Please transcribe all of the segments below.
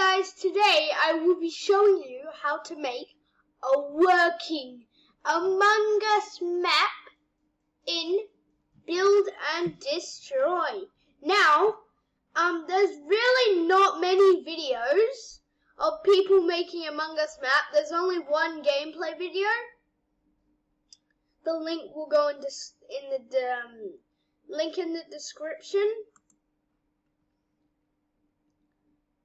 guys, today I will be showing you how to make a working Among Us map in Build and Destroy. Now, um, there's really not many videos of people making Among Us map. There's only one gameplay video. The link will go in, in the um, link in the description.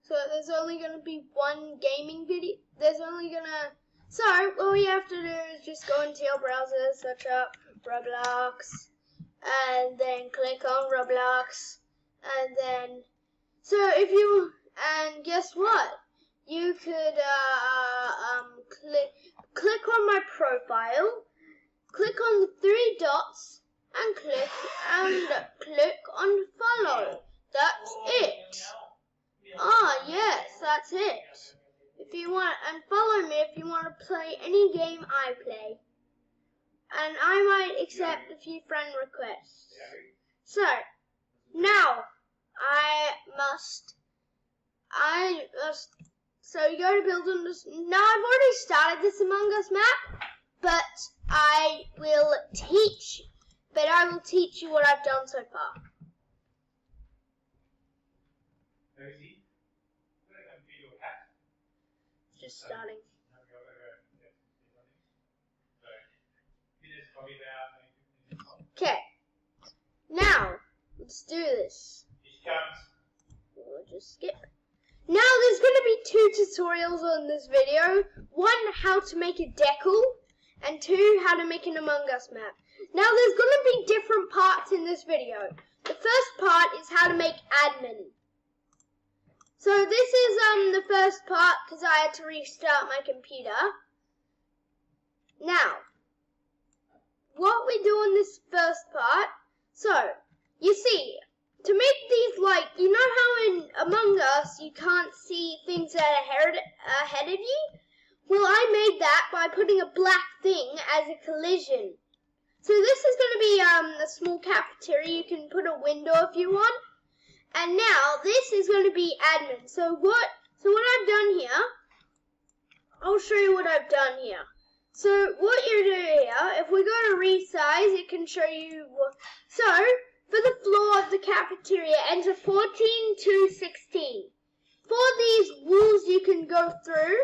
So there's only to be one gaming video. There's only to... So, all you have to do is just go into your browser, search up Roblox, and then click on Roblox, and then... So if you... And guess what? You could uh, um, click, click on my profile, click on the three dots, and click and click on follow. That's it. Ah, yes, that's it. If you want, and follow me if you want to play any game I play. And I might accept a few friend requests. So, now, I must, I must, so you go to build on this, now I've already started this Among Us map, but I will teach, but I will teach you what I've done so far. just starting. Okay. Now, let's do this. We'll just skip. Now there's going to be two tutorials on this video. One, how to make a decal, and two, how to make an Among Us map. Now there's going to be different parts in this video. The first part is how to make admin. So this is um the first part because I had to restart my computer. Now, what we do in this first part, so, you see, to make these like, you know how in Among Us you can't see things that are ahead, of you? Well, I made that by putting a black thing as a collision. So this is going to be um, a small cafeteria. You can put a window if you want. And now this is going to be admin. So what? So what I've done here, I'll show you what I've done here. So what you do here, if we go to resize, it can show you. So for the floor of the cafeteria, enter 14 to 16. For these walls, you can go through.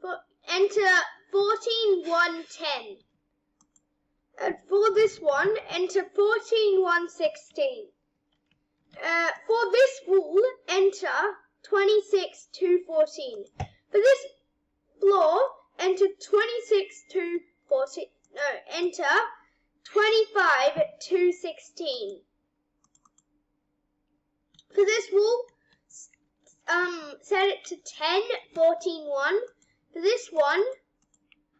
For enter 14, 1, 10. And for this one, enter 14, 1, 16. Uh, for this wall, enter 26 to 14. For this floor, enter 26 to 14. No, enter 25 to 16. For this wall, um, set it to 10, 14, 1. For this one,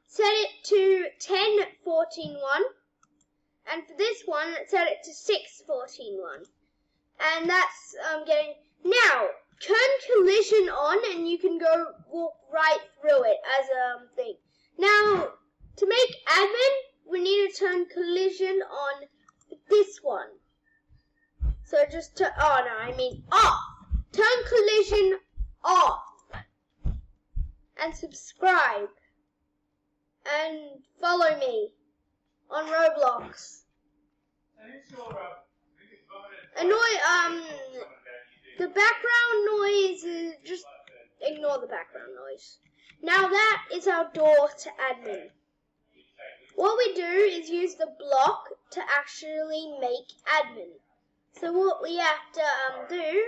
set it to 10, 14, 1. And for this one, set it to 6, 14, 1 and that's um, getting now turn collision on and you can go walk right through it as a um, thing. Now to make admin we need to turn collision on this one. So just to oh no I mean off. Turn collision off. And subscribe. And follow me on Roblox. Annoy um the background noise is just ignore the background noise. Now that is our door to admin. What we do is use the block to actually make admin. So what we have to um, do,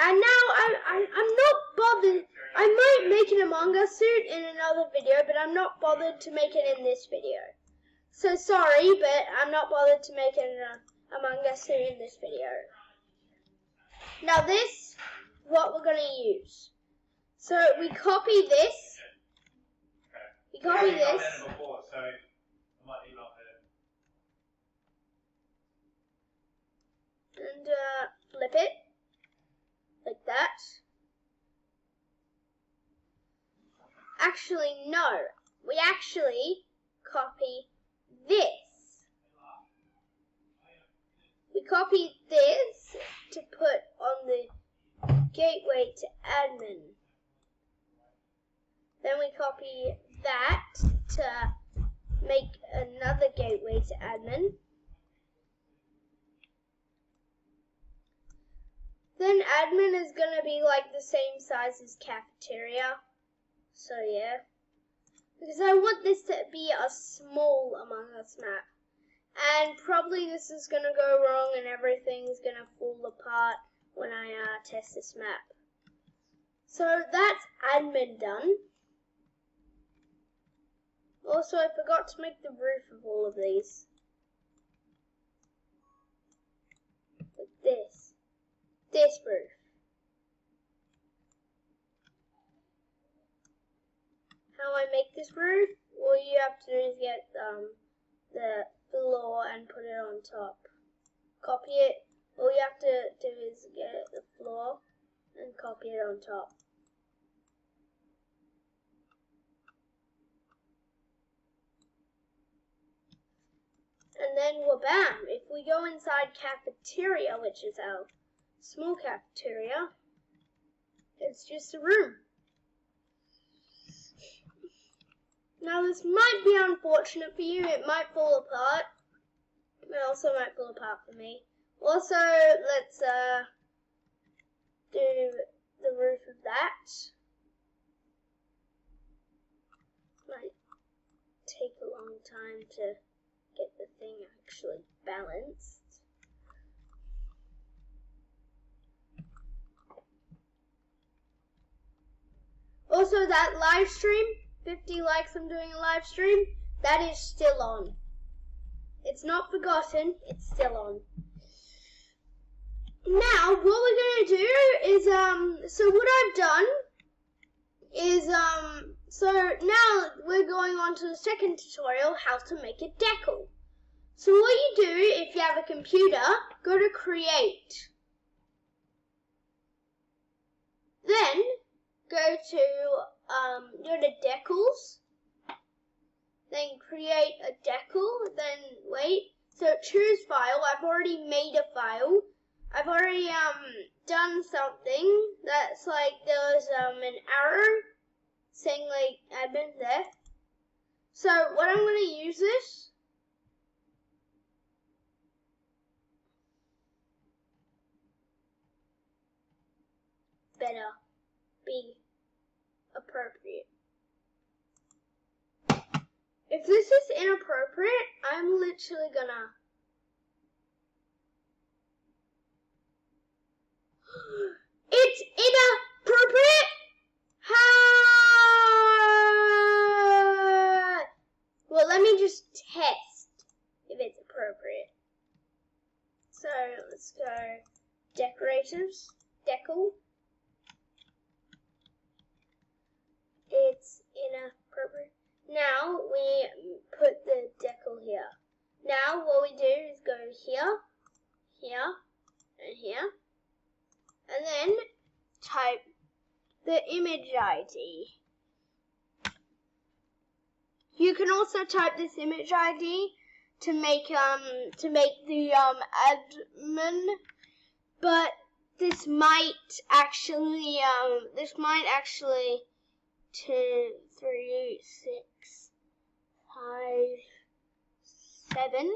and now I, I, I'm not bothered, I might make an Among Us suit in another video, but I'm not bothered to make it in this video. So sorry, but I'm not bothered to make an among Us suit in this video. Now this, what we're going to use. So we copy this. We copy this. And uh, flip it. Like that. Actually, no. We actually copy this. We copy this to put on the gateway to admin. Then we copy that to make another gateway to admin. Then admin is going to be like the same size as cafeteria. So yeah. Because I want this to be a small Among Us map. And probably this is to go wrong and everything's to fall apart when I uh, test this map. So that's admin done. Also, I forgot to make the roof of all of these. Like this. This roof. How I make this roof? All you have to do is get um, the floor and put it on top. Copy it. All you have to do is get the floor and copy it on top. And then bam! If we go inside cafeteria, which is our small cafeteria, it's just a room. Now this might be unfortunate for you, it might fall apart. It also might fall apart for me. Also, let's uh, do the roof of that. Might take a long time to get the thing actually balanced. Also, that live stream, 50 likes, I'm doing a live stream, that is still on. It's not forgotten, it's still on. Now, what we're going to do is, um, so what I've done is, um, so now we're going on to the second tutorial, how to make a decal. So what you do, if you have a computer, go to create. Then, go to, um, go to decals. Then create a decal, then wait. So choose file, I've already made a file. I've already, um, done something that's like, there was, um, an error saying like admin there. So what I'm to use this better be appropriate. If this is inappropriate, I'm literally gonna It's inappropriate Well, let me just test if it's appropriate. So let's go decoratives, decal. It's Now we put the decal here. Now what we do is go here, here, and here, and then type the image ID. You can also type this image ID to make um to make the um admin, but this might actually um this might actually two three six five seven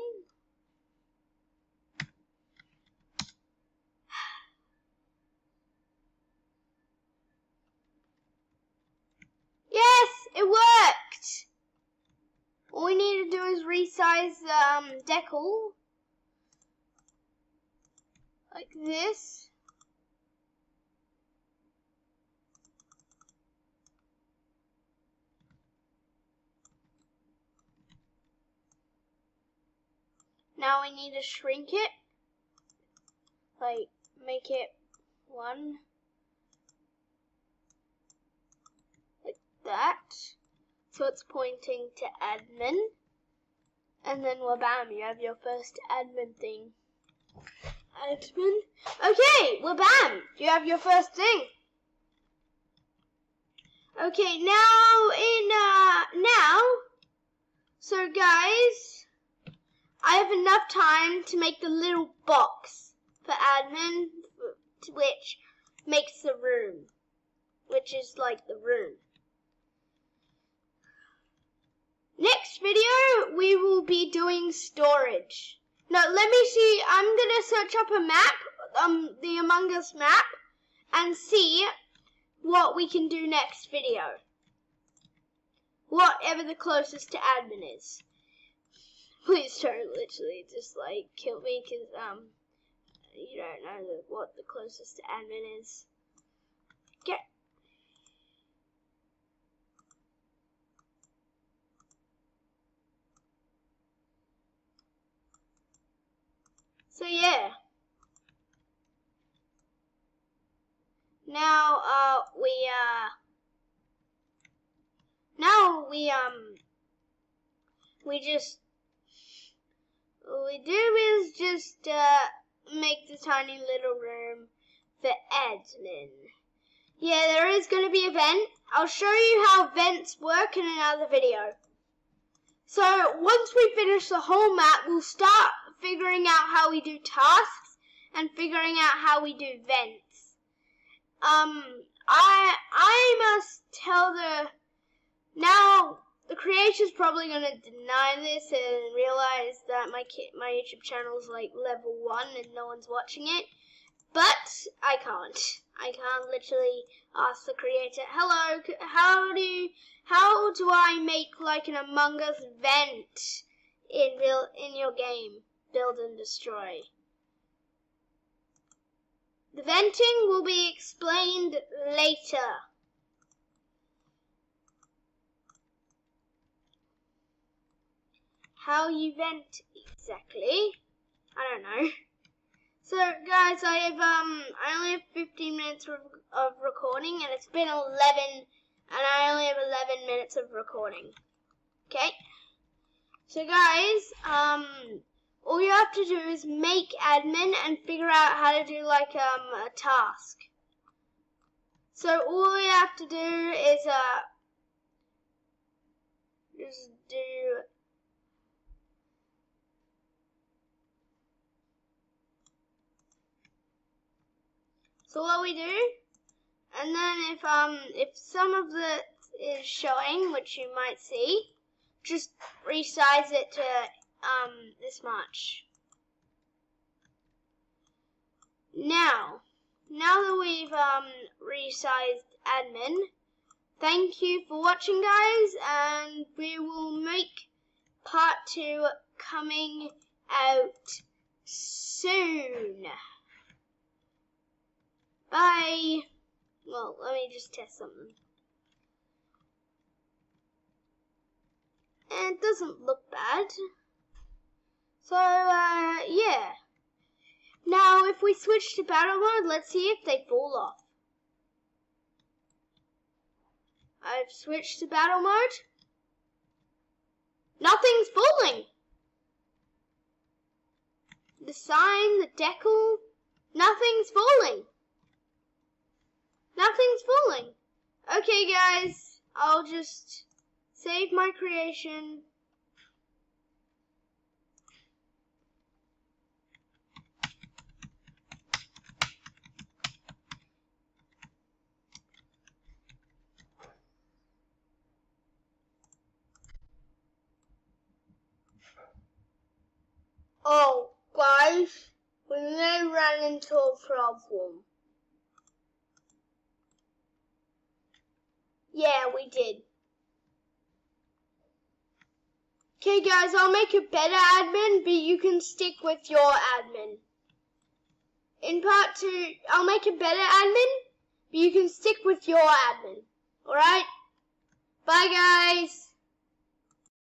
Yes, it worked. All we need to do is resize um, decal like this. Now we need to shrink it, like make it one Like that. So it's pointing to admin. And then bam, you have your first admin thing. Admin. Okay, bam, you have your first thing. Okay, now in uh now so guys I have enough time to make the little box for admin which makes the room, which is like the room. Next video, we will be doing storage. Now, let me see, I'm gonna search up a map, um, the Among Us map, and see what we can do next video. Whatever the closest to admin is. Please don't literally just like kill me because um you don't know the, what the closest admin is. Get So yeah. Now uh we uh now we um we just we do is just uh make the tiny little room for admin. Yeah, there is going to be a vent. I'll show you how vents work in another video. So once we finish the whole map, we'll start figuring out how we do tasks and figuring out how we do vents. Um, I I must tell the now the creator's probably gonna deny this and realize that my my YouTube channel is like level one and no one's watching it. But I can't. I can't literally ask the creator, "Hello, how do how do I make like an Among Us vent in real in your game, Build and Destroy?" The venting will be explained later. How you vent exactly? I don't know. So guys, I have um I only have 15 minutes of, recording and it's been 11 and I only have 11 minutes of recording. Okay? So guys, um all you have to do is make admin and figure out how to do like um a task. So all you have to do is uh just do So what we do, and then if um if some of it is showing, which you might see, just resize it to um this much. Now, now that we've um resized admin, thank you for watching guys, and we will make part two coming out soon. Bye. Well, let me just test something. And it doesn't look bad. So, uh, yeah. Now, if we switch to battle mode, let's see if they fall off. I've switched to battle mode. Nothing's falling. The sign, the decal, nothing's falling. Nothing's falling. Okay, guys, I'll just save my creation. Oh, guys, we may run into a problem. Yeah, we did. Okay, guys, I'll make a better admin, but you can stick with your admin. In part two, I'll make a better admin, but you can stick with your admin. Alright? Bye, guys.